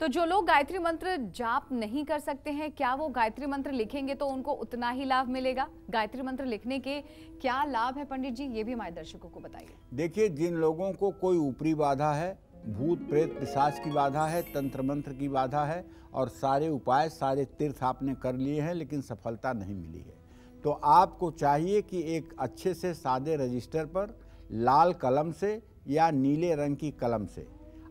तो जो लोग गायत्री मंत्र जाप नहीं कर सकते हैं, क्या वो गायत्री मंत्र लिखेंगे तो उनको उतना ही लाभ मिलेगा? गायत्री मंत्र लिखने के क्या लाभ है पंडित जी? ये भी हमारे दर्शकों को बताइए। देखिए, जिन लोगों को कोई ऊपरी बाधा है, भूत प्रेत पिशाच की बाधा है, तंत्र मंत्र की बाधा है, और सारे उपाय, सारे तीर्थ आपने कर लिए हैं, लेकिन सफलता नहीं मिली है। तो आपको चाहिए कि एक अच्छे से सादे रजिस्टर पर लाल कलम से या नीले रंग की कलम से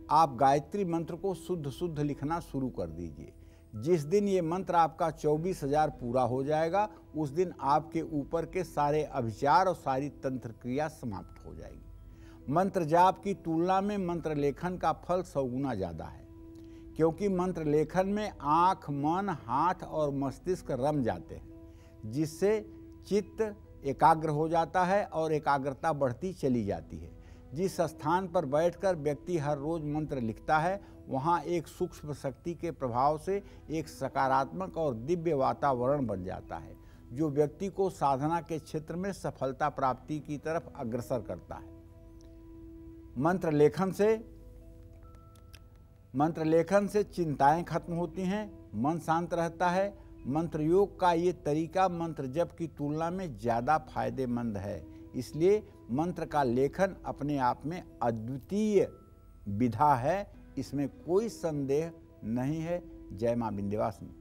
आप गायत्री मंत्र को शुद्ध शुद्ध लिखना शुरू कर दीजिए। जिस दिन ये मंत्र आपका चौबीस हज़ार पूरा हो जाएगा, उस दिन आपके ऊपर के सारे अभिचार और सारी तंत्र क्रिया समाप्त हो जाएगी। मंत्र जाप की तुलना में मंत्र लेखन का फल सौगुना ज़्यादा है, क्योंकि मंत्र लेखन में आँख, मन, हाथ और मस्तिष्क रम जाते हैं, जिससे चित्त एकाग्र हो जाता है और एकाग्रता बढ़ती चली जाती है। जिस स्थान पर बैठकर व्यक्ति हर रोज मंत्र लिखता है, वहाँ एक सूक्ष्म शक्ति के प्रभाव से एक सकारात्मक और दिव्य वातावरण बन जाता है, जो व्यक्ति को साधना के क्षेत्र में सफलता प्राप्ति की तरफ़ अग्रसर करता है। मंत्र लेखन से, मंत्र लेखन से चिंताएँ खत्म होती हैं, मन शांत रहता है। मंत्र योग का ये तरीका मंत्र जप की तुलना में ज़्यादा फ़ायदेमंद है। इसलिए मंत्र का लेखन अपने आप में अद्वितीय विधा है। इसमें कोई संदेह नहीं है। जय माँ विंध्यवासिनी